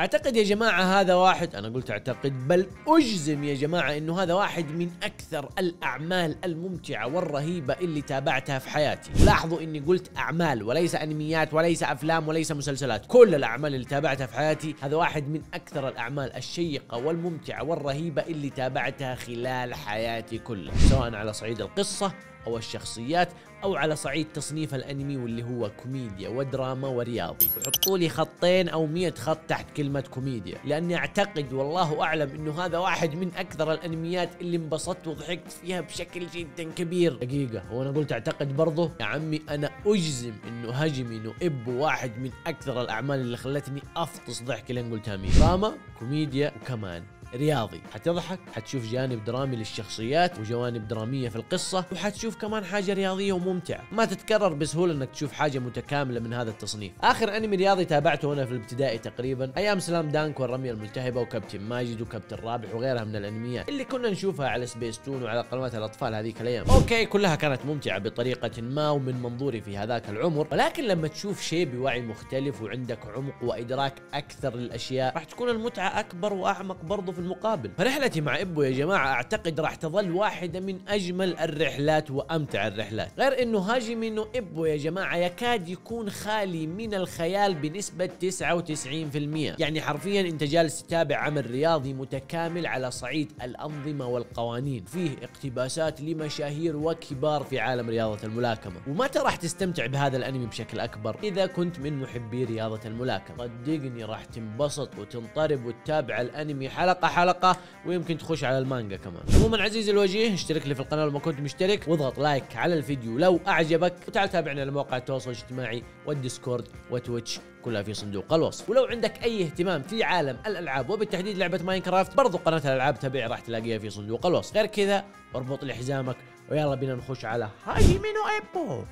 أعتقد يا جماعة هذا واحد أنا قلت أعتقد بل أجزم يا جماعة إنه هذا واحد من أكثر الأعمال الممتعة والرهيبة اللي تابعتها في حياتي. لاحظوا إني قلت أعمال وليس أنميات وليس أفلام وليس مسلسلات كل الأعمال اللي تابعتها في حياتي هذا واحد من أكثر الأعمال الشيقة والممتعة والرهيبة اللي تابعتها خلال حياتي كلها سواء على صعيد القصة أو الشخصيات أو على صعيد تصنيف الأنمي واللي هو كوميديا ودراما ورياضي. حطوا لي خطين أو مية خط تحت كلمة كوميديا لأني أعتقد والله أعلم إنه هذا واحد من أكثر الأنميات اللي انبسطت وضحكت فيها بشكل جدا كبير. دقيقة هو أنا قلت أعتقد برضه؟ يا عمي أنا أجزم إنه هاجيمي نو إيبو واحد من أكثر الأعمال اللي خلتني أفطس ضحك لين قلت آمين دراما كوميديا وكمان. رياضي. حتضحك حتشوف جانب درامي للشخصيات وجوانب درامية في القصة وحتشوف كمان حاجة رياضية وممتعة. ما تتكرر بسهولة إنك تشوف حاجة متكاملة من هذا التصنيف. آخر أنمي رياضي تابعته هنا في الابتدائي تقريبا أيام سلام دانك والرمية الملتهبة وكابتن ماجد وكابتن رابح وغيرها من الأنميات اللي كنا نشوفها على سبيستون وعلى قنوات الأطفال هذيك الأيام. okay كلها كانت ممتعة بطريقة ما ومن منظوري في هذاك العمر ولكن لما تشوف شيء بوعي مختلف وعندك عمق وإدراك أكثر للأشياء راح تكون المتعة أكبر وأعمق برضو في المقابل. فرحلتي مع إيبو يا جماعة أعتقد راح تظل واحدة من أجمل الرحلات وأمتع الرحلات. غير إنه هاجم إنه إبو يا جماعة يكاد يكون خالي من الخيال بنسبة 99% يعني حرفيا أنت جالس تتابع عمل رياضي متكامل على صعيد الأنظمة والقوانين. فيه اقتباسات لمشاهير وكبار في عالم رياضة الملاكمة. ومتى راح تستمتع بهذا الأنمي بشكل أكبر؟ إذا كنت من محبي رياضة الملاكمة. صدقني راح تنبسط وتنطرب وتتابع الأنمي حلقة حلقة ويمكن تخش على المانجا كمان. عموما عزيزي الوجيه اشترك لي في القناة لو ما كنت مشترك واضغط like على الفيديو لو أعجبك وتعال تابعنا على مواقع التواصل الاجتماعي والديسكورد وتويتش كلها في صندوق الوصف. ولو عندك أي اهتمام في عالم الألعاب وبالتحديد لعبة ماينكرافت برضو قناة الألعاب تبعي راح تلاقيها في صندوق الوصف. غير كذا اربط لي حزامك ويلا بينا نخش على هاجيمي نو إيبو.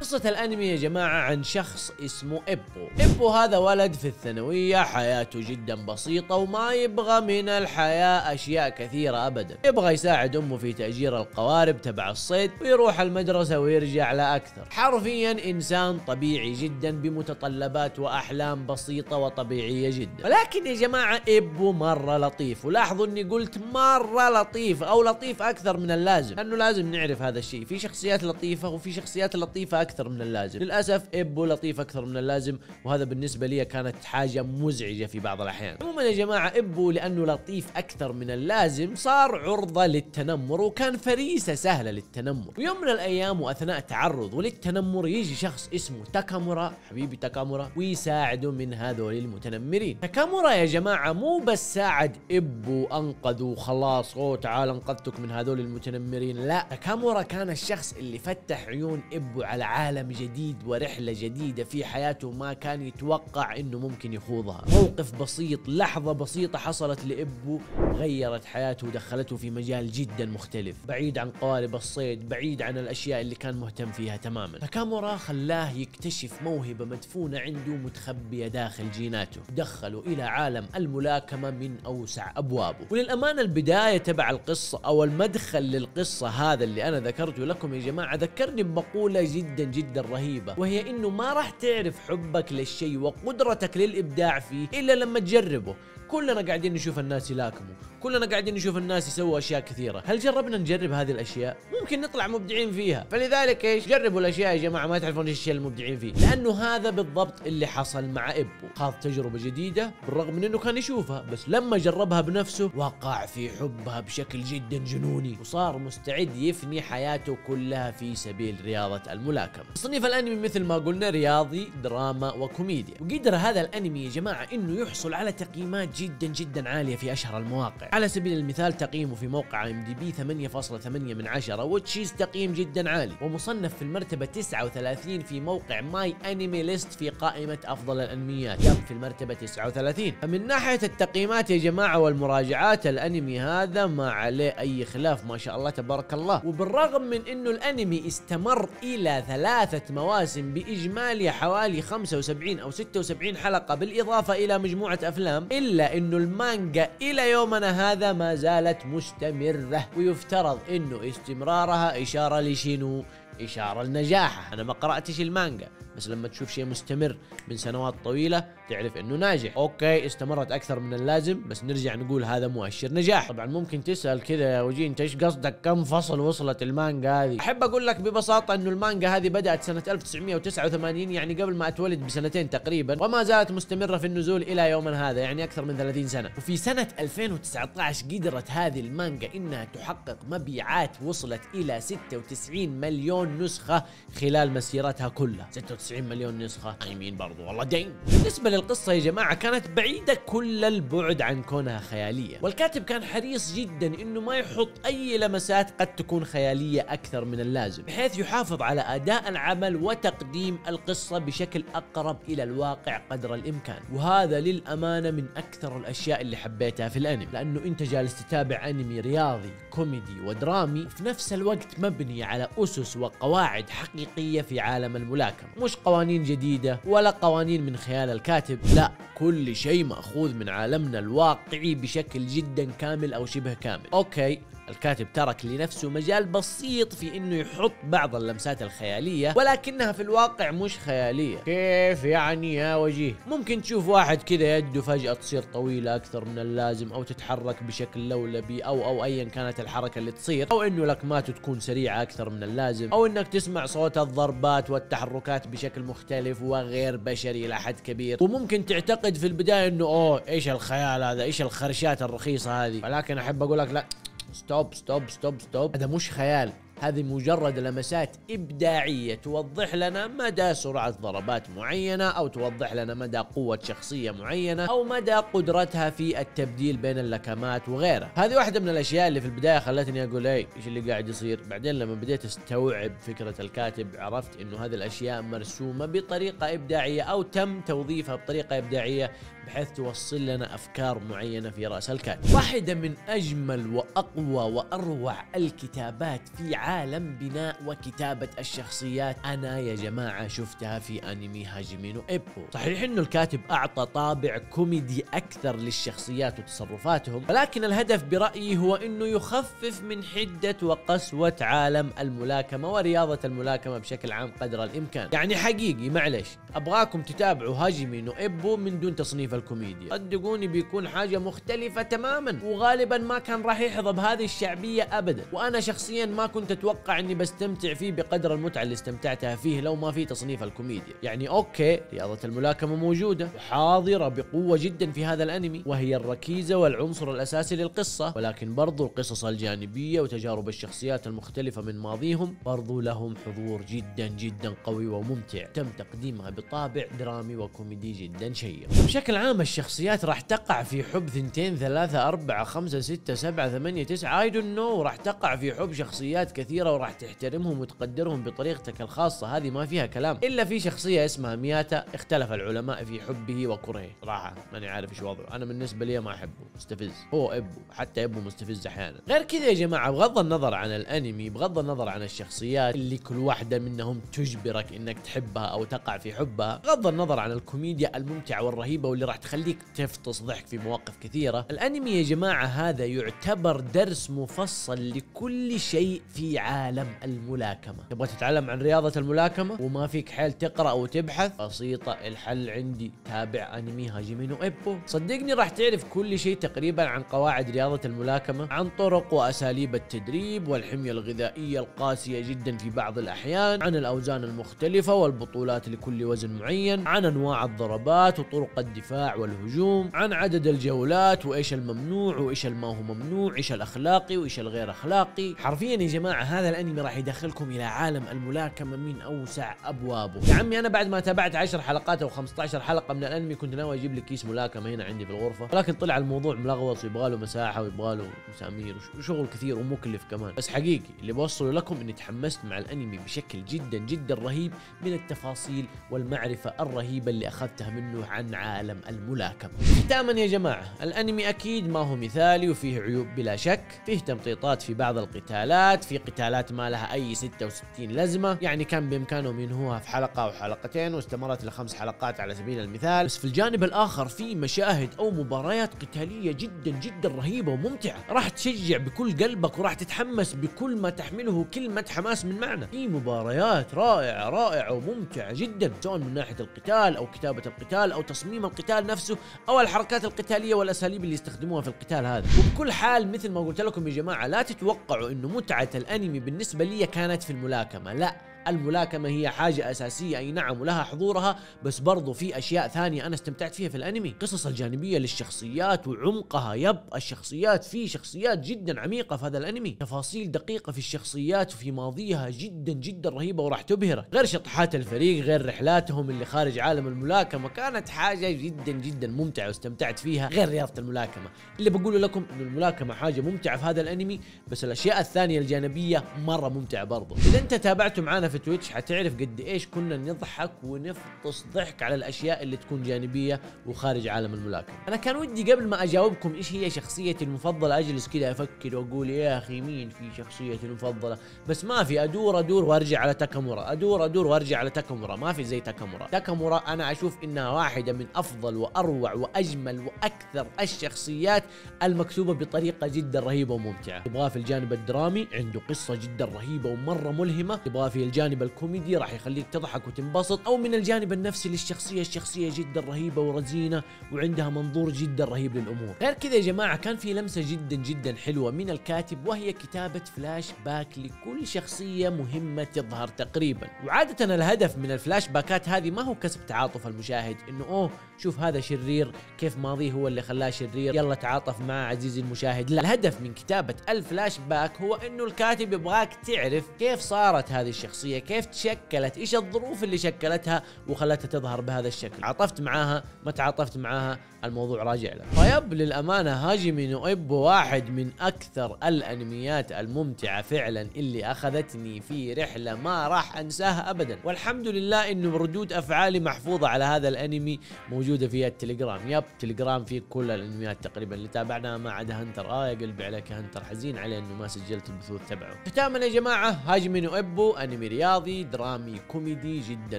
قصة الأنمي يا جماعة عن شخص اسمه إيبو إيبو هذا ولد في الثانوية حياته جدا بسيطة وما يبغى من الحياة أشياء كثيرة ابدا. يبغى يساعد أمه في تأجير القوارب تبع الصيد ويروح المدرسة ويرجع لا أكثر. حرفيا إنسان طبيعي جدا بمتطلبات وأحلام بسيطة وطبيعية جدا. ولكن يا جماعة ابو مرة لطيف ولاحظوا إني قلت مرة لطيف أو لطيف أكثر من اللازم لأنه لازم نعرف هذا الشيء. في شخصيات لطيفة وفي شخصيات لطيفة أكثر من اللازم. للأسف ابو لطيف أكثر من اللازم وهذا بالنسبة لي كانت حاجة مزعجة في بعض الأحيان. عموما يا جماعة ابو لأنه لطيف أكثر من اللازم صار عرضة للتنمر وكان فريسة سهلة للتنمر. ويوم من الأيام وأثناء تعرضه للتنمر يجي شخص اسمه تاكامورا حبيبي تاكامورا ويساعده من هذول المتنمرين. تاكامورا يا جماعة مو بس ساعد ابو انقذه وخلاص اوه تعال أنقذتك من هذول المتنمرين لا. تاكامورا كان الشخص اللي فتح عيون ابو على عالم جديد ورحلة جديدة في حياته ما كان يتوقع إنه ممكن يخوضها. موقف بسيط لحظة بسيطة حصلت لإبو غيرت حياته ودخلته في مجال جدا مختلف. بعيد عن قوارب الصيد بعيد عن الأشياء اللي كان مهتم فيها تماما. تاكامورا خلاه يكتشف موهبة مدفونة عنده متخبية داخل جيناته. دخله إلى عالم الملاكمة من أوسع أبوابه. وللأمانة البداية تبع القصة أو المدخل للقصة هذا اللي أنا ذكرته لكم يا جماعة ذكرني بمقولة جدا جدا رهيبة وهي إنه ما راح تعرف حبك للشيء وقدرتك للإبداع فيه إلا لما تجربه. كلنا قاعدين نشوف الناس يلاكموا. كلنا قاعدين نشوف الناس يسووا أشياء كثيرة. هل جربنا نجرب هذه الأشياء؟ ممكن نطلع مبدعين فيها. فلذلك إيش؟ جربوا الأشياء يا جماعة ما تعرفون إيش الشيء المبدعين فيه. لأنه هذا بالضبط اللي حصل مع إيبو خاض تجربة جديدة بالرغم من إنه كان يشوفها بس لما جربها بنفسه وقع في حبها بشكل جدا جنوني وصار مستعد يفني حياته كلها في سبيل رياضة الملاكمة. تصنيف الأنمي مثل ما قلنا رياضي دراما وكوميديا. وقدر هذا الأنمي يا جماعة إنه يحصل على تقييمات جدا جدا عالية في أشهر المواقع. على سبيل المثال تقييمه في موقع IMDb 8.8 من 10 which is تقييم جدا عالي. ومصنف في المرتبة 39 في موقع My انمي ليست في قائمة أفضل الأنميات. يب في المرتبة 39 فمن ناحية التقييمات يا جماعة والمراجعات الأنمي هذا ما عليه أي خلاف ما شاء الله تبارك الله. وبالرغم من إنه الأنمي استمر إلى ثلاثة مواسم بإجمالي حوالي 75 أو 76 حلقة بالإضافة إلى مجموعة أفلام إلا انه المانجا إلى يومنا هذا ما زالت مستمرة ويفترض إنه استمرارها إشارة لشنو؟ إشارة لنجاحه. أنا ما قرأتش المانجا بس لما تشوف شيء مستمر من سنوات طويلة تعرف إنه ناجح. okay استمرت أكثر من اللازم بس نرجع نقول هذا مؤشر نجاح. طبعا ممكن تسأل كذا يا وجيه إنت إيش قصدك؟ كم فصل وصلت المانجا هذه؟ أحب أقول لك ببساطة إنه المانجا هذه بدأت سنة 1989 يعني قبل ما أتولد بسنتين تقريبا وما زالت مستمرة في النزول إلى يومنا هذا يعني أكثر من 30 سنة. وفي سنة 2019 قدرت هذه المانجا إنها تحقق مبيعات وصلت إلى 96 مليون نسخة خلال مسيرتها كلها. 96 مليون نسخة. I mean برافو. Well done. بالنسبة للقصة يا جماعة كانت بعيدة كل البعد عن كونها خيالية. والكاتب كان حريص جدا إنه ما يحط أي لمسات قد تكون خيالية أكثر من اللازم بحيث يحافظ على أداء العمل وتقديم القصة بشكل أقرب إلى الواقع قدر الإمكان. وهذا للأمانة من أكثر الأشياء اللي حبيتها في الأنمي. لأنه أنت جالس تتابع أنمي رياضي كوميدي ودرامي وفي نفس الوقت مبني على أسس وقواعد حقيقية في عالم الملاكمة. مش قوانين جديدة ولا قوانين من خيال الكاتب لا. كل شيء مأخوذ من عالمنا الواقعي بشكل جدا كامل أو شبه كامل. Okay. الكاتب ترك لنفسه مجال بسيط في إنه يحط بعض اللمسات الخيالية ولكنها في الواقع مش خيالية. كيف يعني يا وجيه؟ ممكن تشوف واحد كذا يده فجأة تصير طويلة أكثر من اللازم أو تتحرك بشكل لولبي أو أو ايا كانت الحركة اللي تصير أو إنه لكماته تكون سريعة أكثر من اللازم أو إنك تسمع صوت الضربات والتحركات بشكل مختلف وغير بشري إلى حد كبير. وممكن تعتقد في البداية إنه أوه إيش الخيال هذا؟ إيش الخرشات الرخيصة هذه؟ ولكن أحب أقول لك لا. Stop stop stop stop هذا مش خيال. هذه مجرد لمسات إبداعية توضح لنا مدى سرعة ضربات معينة أو توضح لنا مدى قوة شخصية معينة أو مدى قدرتها في التبديل بين اللكمات وغيرها هذه واحدة من الأشياء اللي في البداية خلتني أقول أي إيش اللي قاعد يصير بعدين لما بديت أستوعب فكرة الكاتب عرفت إنه هذه الأشياء مرسومة بطريقة إبداعية أو تم توظيفها بطريقة إبداعية بحيث توصل لنا أفكار معينة في رأس الكاتب. واحدة من أجمل وأقوى وأروع الكتابات في عالم بناء وكتابة الشخصيات أنا يا جماعة شفتها في أنمي Hajime no Ippo. صحيح إنه الكاتب أعطى طابع كوميدي أكثر للشخصيات وتصرفاتهم، ولكن الهدف برأيي هو إنه يخفف من حدة وقسوة عالم الملاكمة ورياضة الملاكمة بشكل عام قدر الإمكان. يعني حقيقي معلش أبغاكم تتابعوا Hajime no Ippo من دون تصنيف الكوميديا صدقوني بيكون حاجة مختلفة تماما وغالبا ما كان راح يحظى بهذه الشعبية ابدا وأنا شخصيا ما كنت أتوقع إني بستمتع فيه بقدر المتعة اللي استمتعتها فيه لو ما في تصنيف الكوميديا. يعني okay رياضة الملاكمة موجودة وحاضرة بقوة جدا في هذا الأنمي وهي الركيزة والعنصر الأساسي للقصة ولكن برضو القصص الجانبية وتجارب الشخصيات المختلفة من ماضيهم برضو لهم حضور جدا جدا قوي وممتع. تم تقديمها بطابع درامي وكوميدي جدا شيق. بشكل عام الشخصيات راح تقع في حب ثنتين ثلاثة أربعة خمسة ستة سبعة ثمانية تسعة. I don't know راح تقع في حب شخصيات كثيرة. وراح تحترمهم وتقدرهم بطريقتك الخاصة. هذه ما فيها كلام. إلا في شخصية اسمها مياتا اختلف العلماء في حبه وكرهه صراحة ماني عارف إيش وضعه. أنا بالنسبة لي ما أحبه. مستفز. هو إيبو. حتى إيبو مستفز أحيانا. غير كذا يا جماعة بغض النظر عن الأنمي بغض النظر عن الشخصيات اللي كل واحدة منهم تجبرك إنك تحبها أو تقع في حبها بغض النظر عن الكوميديا الممتعة والرهيبة واللي راح تخليك تفطس ضحك في مواقف كثيرة. الأنمي يا جماعة هذا يعتبر درس مفصل لكل شيء في عالم الملاكمة. تبغى تتعلم عن رياضة الملاكمة؟ وما فيك حيل تقرأ أو تبحث بسيطة الحل عندي. تابع أنمي Hajime no Ippo. صدقني راح تعرف كل شيء تقريبا عن قواعد رياضة الملاكمة عن طرق وأساليب التدريب والحمية الغذائية القاسية جدا في بعض الأحيان عن الأوزان المختلفة والبطولات لكل وزن معين عن أنواع الضربات وطرق الدفاع والهجوم عن عدد الجولات وإيش الممنوع وإيش الما هو ممنوع إيش الأخلاقي وإيش الغير أخلاقي. حرفيا يا جماعة هذا الأنمي راح يدخلكم إلى عالم الملاكمة من أوسع أبوابه. يا عمي أنا بعد ما تابعت 10 حلقات أو 15 حلقة من الأنمي كنت ناوي أجيب لك كيس ملاكمة هنا عندي في الغرفة. ولكن طلع الموضوع ملغوص ويبغى له مساحة ويبغى له مسامير وشغل كثير ومكلف كمان. بس حقيقي اللي بوصله لكم إني تحمست مع الأنمي بشكل جدا جدا رهيب من التفاصيل والمعرفة الرهيبة اللي أخذتها منه عن عالم الملاكمة. ختاما يا جماعة الأنمي أكيد ما هو مثالي وفيه عيوب بلا شك. فيه تمطيطات في بعض القتالات في قتالات ما لها أي 66 لازمة. يعني كان بإمكانهم ينهوها في حلقة أو حلقتين واستمرت لخمس حلقات على سبيل المثال. بس في الجانب الآخر في مشاهد أو مباريات قتالية جدا جدا رهيبة وممتعة. راح تشجع بكل قلبك وراح تتحمس بكل ما تحمله كلمة حماس من معنى. في مباريات رائعة رائعة وممتعة جدا سواء من ناحية القتال أو كتابة القتال أو تصميم القتال نفسه أو الحركات القتالية والأساليب اللي يستخدموها في القتال هذا. وبكل حال مثل ما قلت لكم يا جماعة لا تتوقعوا أنه متعة بالنسبة لي كانت في الملاكمة. لا الملاكمة هي حاجة أساسية. أي نعم ولها حضورها بس برضو في أشياء ثانية أنا استمتعت فيها في الأنمي. قصص الجانبية للشخصيات وعمقها. يب الشخصيات في شخصيات جدا عميقة في هذا الأنمي. تفاصيل دقيقة في الشخصيات وفي ماضيها جدا جدا رهيبة وراح تبهرك غير شطحات الفريق غير رحلاتهم اللي خارج عالم الملاكمة. كانت حاجة جدا جدا ممتعة واستمتعت فيها. غير رياضة الملاكمة. اللي بقوله لكم إنه الملاكمة حاجة ممتعة في هذا الأنمي بس الأشياء الثانية الجانبية مرة ممتعة برضو. إذا أنت تابعتوا معنا في تويتش حتعرف قد إيش كنا نضحك ونفطس ضحك على الأشياء اللي تكون جانبية وخارج عالم الملاكمة. أنا كان ودي قبل ما أجاوبكم إيش هي شخصيتي المفضلة أجلس كذا أفكر وأقول يا أخي مين في شخصيتي المفضلة؟ بس ما في أدور أدور وأرجع على تاكامورا أدور أدور وأرجع على تاكامورا ما في زي تاكامورا. تاكامورا أنا أشوف إنها واحدة من أفضل وأروع وأجمل وأكثر الشخصيات المكتوبة بطريقة جدا رهيبة وممتعة. تبغاه في الجانب الدرامي؟ عنده قصة جدا رهيبة ومرة ملهمة. تبغاه في الجانب الكوميدي راح يخليك تضحك وتنبسط أو من الجانب النفسي للشخصية الشخصية جدا رهيبة ورزينة وعندها منظور جدا رهيب للأمور. غير كذا يا جماعة كان في لمسة جدا جدا حلوة من الكاتب وهي كتابة فلاش باك لكل شخصية مهمة تظهر تقريبا. وعادة الهدف من الفلاش باكات هذه ما هو كسب تعاطف المشاهد إنه أوه شوف هذا شرير كيف ماضيه هو اللي خلاه شرير يلا تعاطف معه عزيزي المشاهد. لا الهدف من كتابة الفلاش باك هو إنه الكاتب يبغاك تعرف كيف صارت هذه الشخصية. كيف تشكلت؟ إيش الظروف اللي شكلتها وخلتها تظهر بهذا الشكل؟ تعاطفت معاها ما تعاطفت معاها الموضوع راجع لك طيب للأمانة Hajime no Ippo واحد من أكثر الأنميات الممتعة فعلا اللي أخذتني في رحلة ما راح أنساها ابدا. والحمد لله انه ردود أفعالي محفوظة على هذا الأنمي موجودة في التليجرام. يب تليجرام فيه كل الأنميات تقريبا. اللي تابعناها ما عدا هنتر. آه يا قلبي عليك يا هنتر حزين عليه إنه ما سجلت البثوث تبعه. ختاما يا جماعة Hajime no Ippo أنمي رياضي درامي كوميدي جدا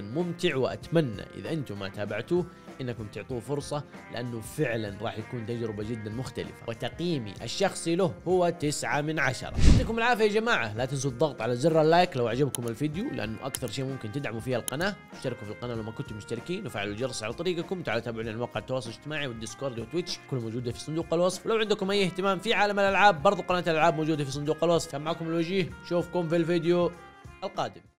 ممتع وأتمنى إذا أنتم ما تابعتوه إنكم تعطوه فرصة لأنه فعلا راح يكون تجربة جدا مختلفة. وتقييمي الشخصي له هو تسعة من عشرة. يعطيكم العافية يا جماعة. لا تنسوا الضغط على زر ال like لو عجبكم الفيديو لأنه أكثر شيء ممكن تدعموا فيها القناة. اشتركوا في القناة لو ما كنتم مشتركين وفعلوا الجرس على طريقكم. تعالوا تابعونا على مواقع التواصل الاجتماعي والديسكورد وتويتش كلها موجوده في صندوق الوصف. ولو عندكم أي اهتمام في عالم الألعاب برضو قناة الألعاب موجودة في صندوق الوصف. كان معكم الوجيه نشوفكم في الفيديو القادم.